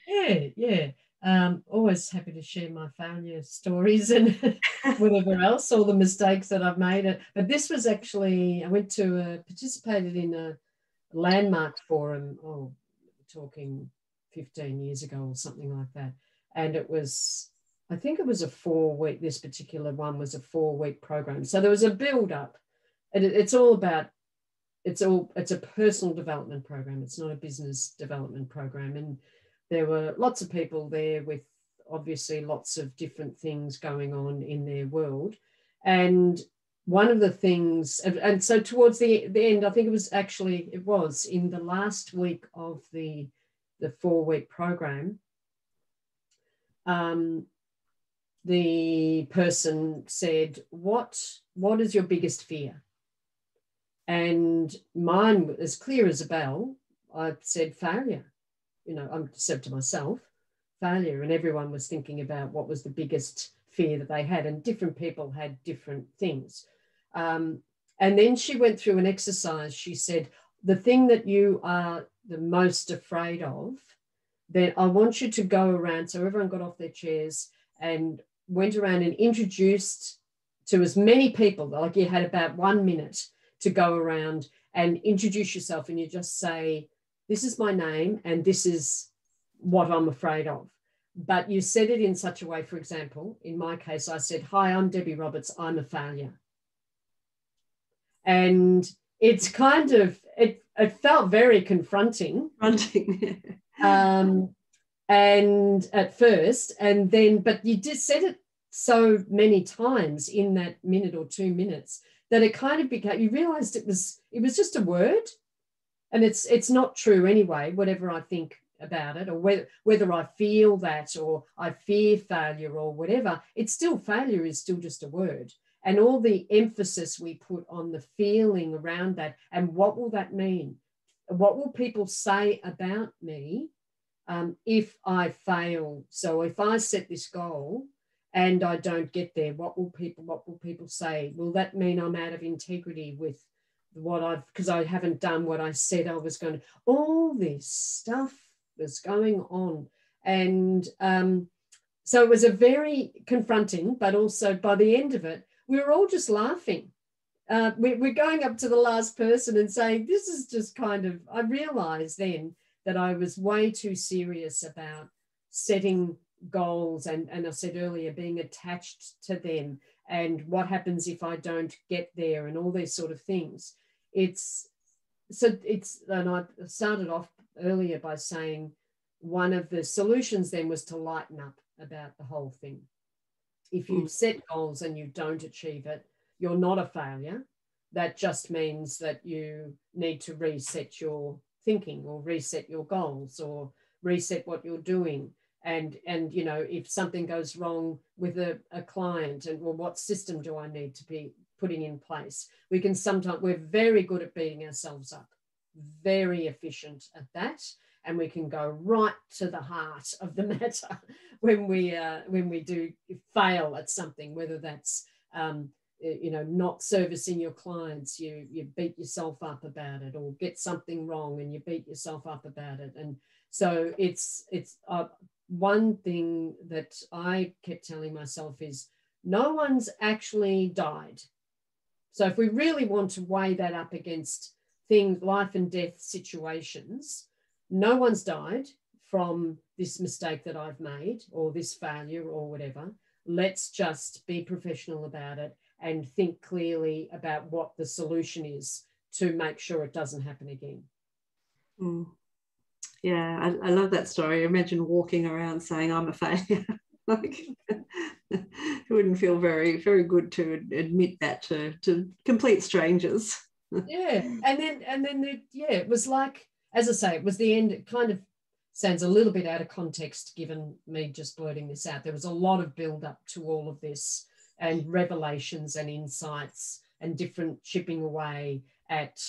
Yeah, yeah. Um, always happy to share my failure stories and whatever else, all the mistakes that I've made. But this was actually, I went to, a, participated in a landmark forum, oh, talking 15 years ago or something like that. and it was I think it was a four week. This particular one was a four week program. So there was a build up, and it, it's all about it's all it's a personal development program. It's not a business development program, and there were lots of people there with obviously lots of different things going on in their world, and one of the things and, so towards the, the end i think it was actually it was in the last week of the the four week program um, the person said, "What what is your biggest fear?" And mine, as clear as a bell, I said failure. You know, I said to myself, failure, and everyone was thinking about what was the biggest fear that they had, and different people had different things. Um, and then she went through an exercise. She said, "The thing that you are the most afraid of." Then I want you to go around. So everyone got off their chairs and went around and introduced to as many people, like you had about one minute to go around and introduce yourself, and you just say, This is my name, and this is what I'm afraid of. But you said it in such a way, for example, in my case, I said, Hi, I'm Debbie Roberts, I'm a failure. And it's kind of, it, it felt very confronting. Confronting. um, and at first, and then, but you just said it so many times in that minute or two minutes that it kind of became you realized it was it was just a word and it's it's not true anyway whatever i think about it or whether whether i feel that or i fear failure or whatever it's still failure is still just a word and all the emphasis we put on the feeling around that and what will that mean what will people say about me um, if i fail so if i set this goal and I don't get there, what will people what will people say? Will that mean I'm out of integrity with what I've because I haven't done what I said I was going to? All this stuff was going on, and um, so it was a very confronting, but also by the end of it, we were all just laughing. Uh, we, we're going up to the last person and saying, "This is just kind of." I realised then that I was way too serious about setting goals and, and I said earlier, being attached to them and what happens if I don't get there and all these sort of things. It's so it's, and I started off earlier by saying one of the solutions then was to lighten up about the whole thing. If you mm. set goals and you don't achieve it, you're not a failure. That just means that you need to reset your thinking or reset your goals or reset what you're doing and and you know if something goes wrong with a, a client and well what system do i need to be putting in place we can sometimes we're very good at beating ourselves up very efficient at that and we can go right to the heart of the matter when we uh, when we do fail at something whether that's um, you know not servicing your clients you you beat yourself up about it or get something wrong and you beat yourself up about it and so it's it's uh, one thing that I kept telling myself is no one's actually died. So if we really want to weigh that up against things, life and death situations, no one's died from this mistake that I've made or this failure or whatever. Let's just be professional about it and think clearly about what the solution is to make sure it doesn't happen again. Mm yeah I, I, love that story imagine walking around saying i'm a failure like it wouldn't feel very very good to admit that to to complete strangers yeah and then and then the, yeah it was like as i say it was the end it kind of sounds a little bit out of context given me just blurting this out. There was a lot of build up to all of this and revelations and insights and different chipping away at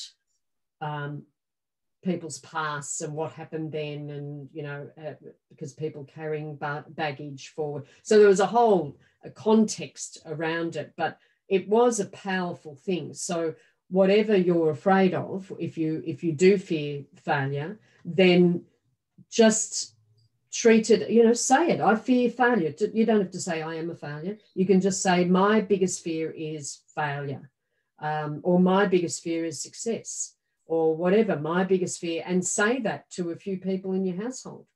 um, people's pasts and what happened then and you know uh, because people carrying ba- baggage forward. So there was a whole a context around it but it was a powerful thing. So whatever you're afraid of if you if you do fear failure then just treat it you know say it i fear failure you don't have to say i am a failure you can just say my biggest fear is failure um, or my biggest fear is success or whatever, my biggest fear, and say that to a few people in your household.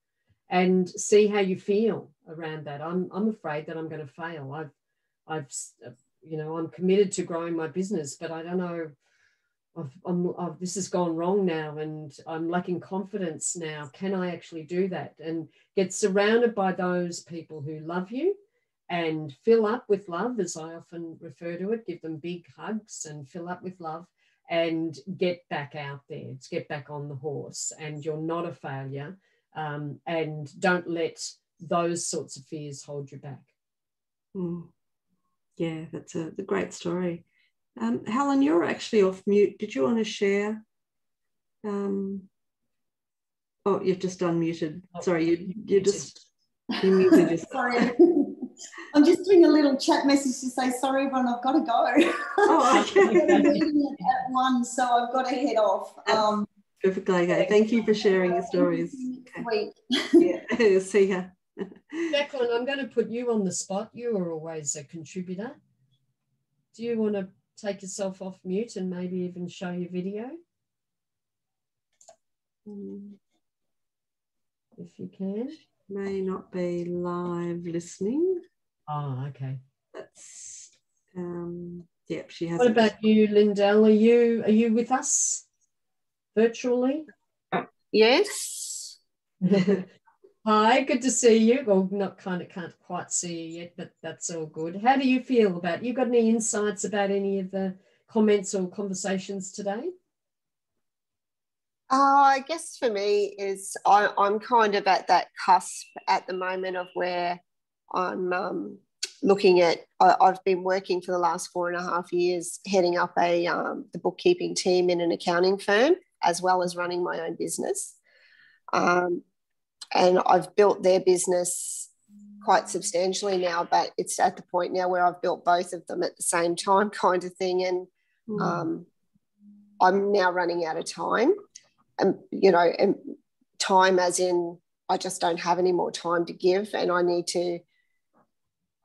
and see how you feel around that. I'm I'm afraid that I'm going to fail. I've I've you know I'm committed to growing my business, but I don't know. I've, I'm, I've, this has gone wrong now, and I'm lacking confidence now. Can I actually do that? And get surrounded by those people who love you and fill up with love, as I often refer to it. Give them big hugs and fill up with love, and get back out there. Get back on the horse, and you're not a failure. Um, and don't let those sorts of fears hold you back. Mm. Yeah, that's a, a great story. Um, Helen, you're actually off mute. Did you want to share? Um, oh, you've just unmuted. Oh, Sorry, you you just you muted yourself. Sorry. I'm just doing a little chat message to say sorry, everyone. I've got to go. Oh, okay. at one, so I've got to head off. Um, Perfectly okay. Thank you for sharing your stories. Okay. yeah. See ya. Jacqueline, I'm going to put you on the spot. You are always a contributor. Do you want to take yourself off mute and maybe even show your video? Mm. If you can. May not be live listening. Oh, okay. That's um yep, she has What about you, Lindell? Are you are you with us virtually? Yes. Hi, good to see you. Well, not kind of can't quite see you yet, but that's all good. How do you feel about? You got any insights about any of the comments or conversations today? Uh, I guess for me is I, am kind of at that cusp at the moment of where I'm um, looking at. I, have been working for the last four and a half years, heading up a um, the bookkeeping team in an accounting firm, as well as running my own business. Um, and I've built their business quite substantially now, but it's at the point now where I've built both of them at the same time, kind of thing. And mm. um, I'm now running out of time, and you know, and time as in I just don't have any more time to give, and I need to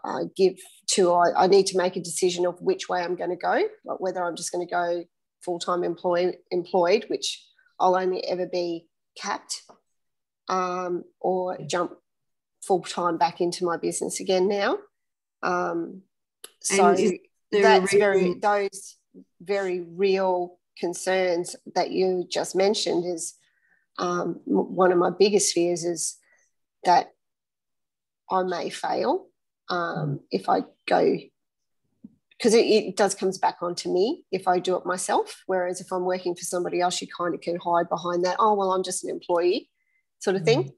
uh, give to. I, I need to make a decision of which way I'm going to go, like whether I'm just going to go full time employed, employed, which I'll only ever be capped um, or jump full time back into my business again now. Um, so that's very those very real concerns that you just mentioned is um, one of my biggest fears is that I may fail um, if I go because it, it, does comes back onto me if I do it myself. Whereas if I'm working for somebody else, you kind of can hide behind that. Oh well, I'm just an employee sort of thing. Mm.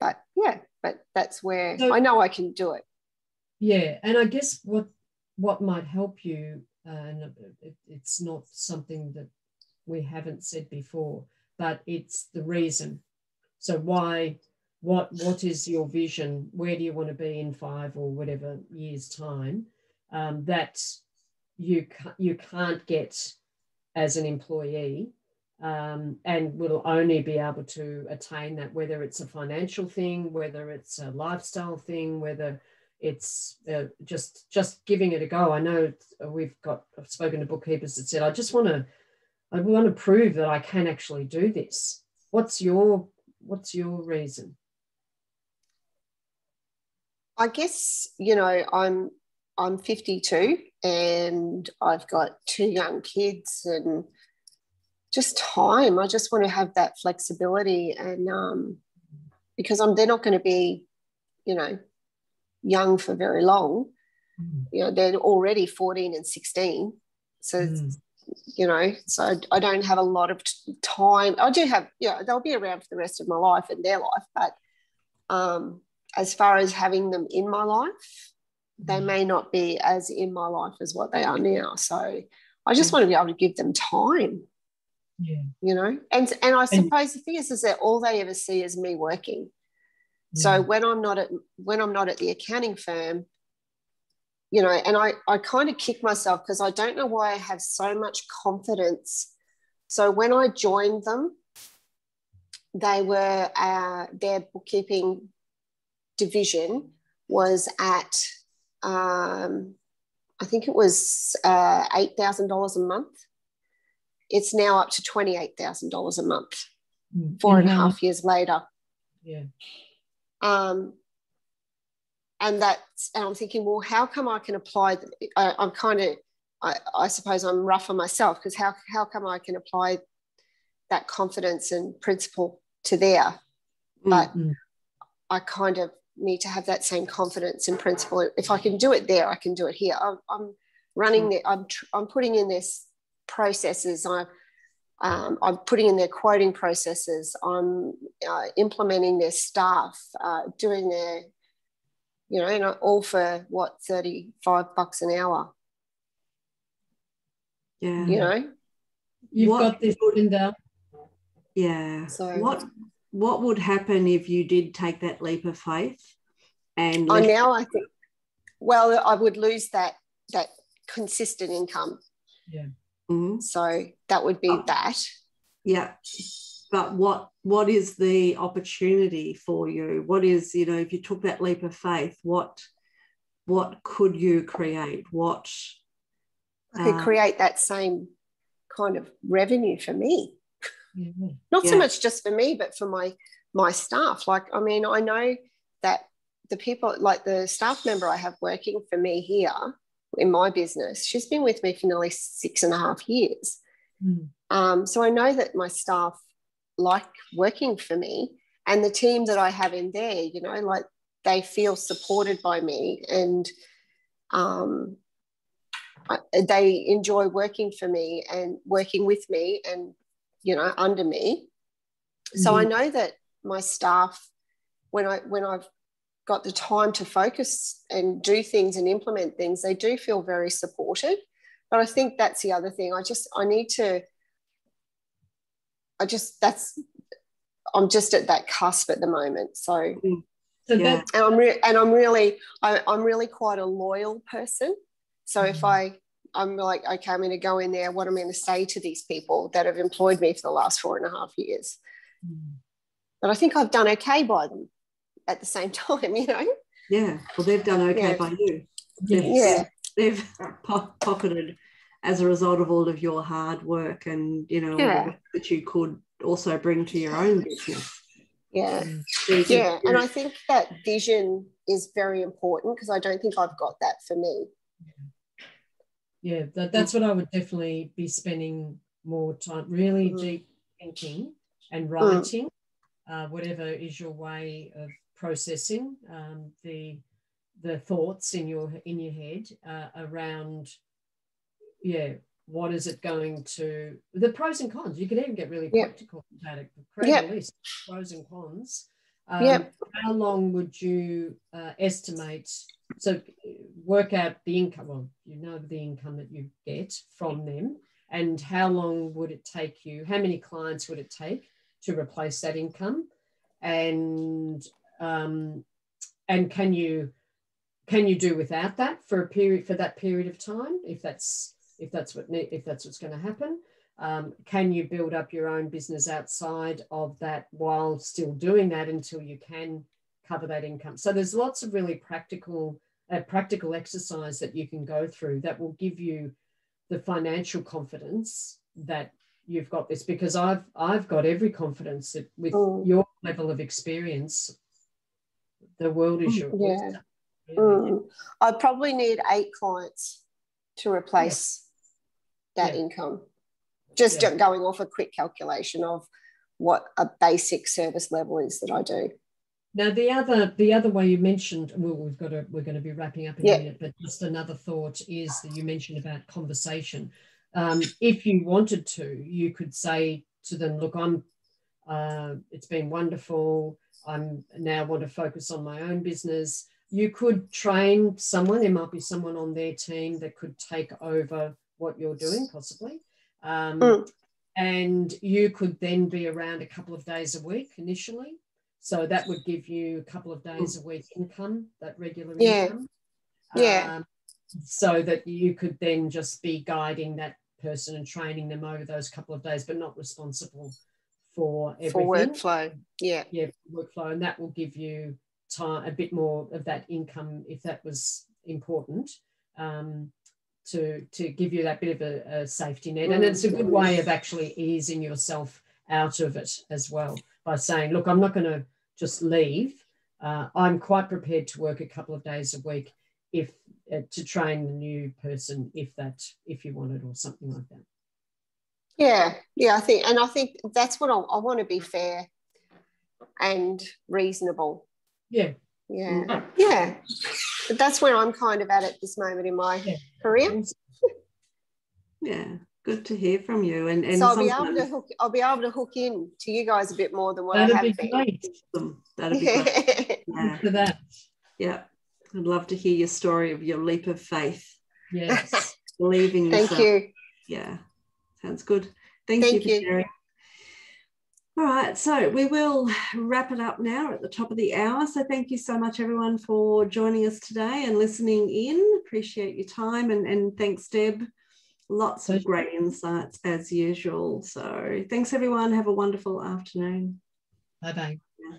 But yeah, but that's where so, I know I can do it. Yeah, and I guess what what might help you, and it, it's not something that we haven't said before, but it's the reason. So why? What what is your vision? Where do you want to be in five or whatever years time? Um, that you you can't get as an employee um, and will only be able to attain that, whether it's a financial thing, whether it's a lifestyle thing, whether it's uh, just just giving it a go. I know we've got I've spoken to bookkeepers that said I just want to I want to prove that I can actually do this. What's your what's your reason? I guess you know I'm I'm 52 and I've got two young kids and just time. I just want to have that flexibility, and um, because I'm they're not going to be, you know, young for very long. Mm. You know, they're already 14 and 16, so. Mm. You know, so I don't have a lot of time. I do have, yeah, you know, they'll be around for the rest of my life and their life. But um, as far as having them in my life, they mm. may not be as in my life as what they are now. So I just want to be able to give them time yeah. You know, and and I suppose and, the thing is, is that all they ever see is me working. Yeah. So when I'm not at when I'm not at the accounting firm, you know, and I I kind of kick myself because I don't know why I have so much confidence. So when I joined them, they were uh, their bookkeeping division was at um, I think it was uh, eight thousand dollars a month it's now up to $28,000 a month, mm. four and a half years later. Yeah. Um, and that's and I'm thinking, well, how come I can apply? I, I'm kind of, I, I suppose I'm rough on myself because how how come I can apply that confidence and principle to there, but Mm. I kind of need to have that same confidence and principle. If I can do it there, I can do it here. I'm, I'm running the, I'm, tr- I'm putting in this processes. I'm, um, I'm putting in their quoting processes. I'm uh, implementing their staff, uh, doing their, you know, you know, all for what, 35 bucks an hour, Yeah. you know? You've What- got this, Linda. Yeah. So- what what would happen if you did take that leap of faith and I left- now I think, well, I would lose that, that consistent income. Mhm. So that would be Oh. that. Yeah. But what what is the opportunity for you? What is, you know, if you took that leap of faith, what what could you create? What I could Uh, create that same kind of revenue for me. Yeah. Not Yeah. so much just for me, but for my my staff. Like, I mean, I know that the people, like the staff member I have working for me here in my business, she's been with me for nearly six and a half years. Mm. Um, so I know that my staff like working for me and the team that I have in there, you know, like they feel supported by me and um, I, they enjoy working for me and working with me and, you know, under me. So I know that my staff, when I when I've got the time to focus and do things and implement things, they do feel very supported. But I think that's the other thing. I just I need to I just that's I'm just at that cusp at the moment. So So Yeah. and I'm re- and I'm really I, I'm really quite a loyal person. So if I I'm like okay, I'm going to go in there. What am I'm going to say to these people that have employed me for the last four and a half years, Mm. but I think I've done okay by them at the same time. You know, yeah. Well they've done okay Yeah. by you. yeah. yeah, They've po- pocketed as a result of all of your hard work and you know Yeah. that you could also bring to your own business. yeah, Mm. So you could- yeah. And I think that vision is very important because I don't think I've got that for me. yeah that, that's what i would definitely be spending more time really Mm. deep thinking and writing uh, whatever is your way of processing um, the the thoughts in your in your head uh, around yeah what is it going to the pros and cons you can even get really Yeah. practical about it create Yeah. a list pros and cons um, Yeah. how long would you uh, estimate so work out the income well you know the income that you get from them and how long would it take you how many clients would it take to replace that income and um, and can you can you do without that for a period for that period of time if that's if that's what if that's what's going to happen um, can you build up your own business outside of that while still doing that until you can cover that income so there's lots of really practical uh, practical exercise that you can go through that will give you the financial confidence that you've got this because I've I've got every confidence that with Mm. your level of experience, the world is your Yeah. oyster, really. Mm. I probably need eight clients to replace that Yeah. income. Just Yeah. going off a quick calculation of what a basic service level is that I do. Now the other the other way you mentioned, well, we've got to we're going to be wrapping up in Yeah. a minute, but just another thought is that you mentioned about conversation. Um, if you wanted to, you could say to them, "Look, I'm. Uh, it's been wonderful. I'm now want to focus on my own business." You could train someone. There might be someone on their team that could take over what you're doing, possibly. Um, Mm. And you could then be around a couple of days a week initially. So that would give you a couple of days a week income, that regular Yeah. income. Yeah. Um, so that you could then just be guiding that person and training them over those couple of days, but not responsible for everything. For workflow. Yeah. Yeah, workflow. And that will give you time, a bit more of that income if that was important. Um, to, to give you that bit of a, a safety net. And it's a good way of actually easing yourself out of it as well by saying, look, I'm not going to just leave. Uh, I'm quite prepared to work a couple of days a week if uh, to train the new person if that if you want it or something like that. Yeah, yeah, I think, and I think that's what I, I want to be fair and reasonable. Yeah. Yeah. Mm-hmm. Yeah. But that's where I'm kind of at at this moment in my yeah. career. Yeah. Good to hear from you. And, and so I'll be able to hook I'll be able to hook in to you guys a bit more than what That'd I have be been. Great. That'd be great. Yeah. For that. Yeah. I'd love to hear your story of your leap of faith. Yes. Believing Thank yourself. you. Yeah. Sounds good. Thank, Thank you, you. sharing. All right, so we will wrap it up now at the top of the hour. So thank you so much, everyone, for joining us today and listening in. Appreciate your time and, and thanks, Deb. Lots of great insights as usual. So thanks, everyone. Have a wonderful afternoon. Bye bye. Yeah.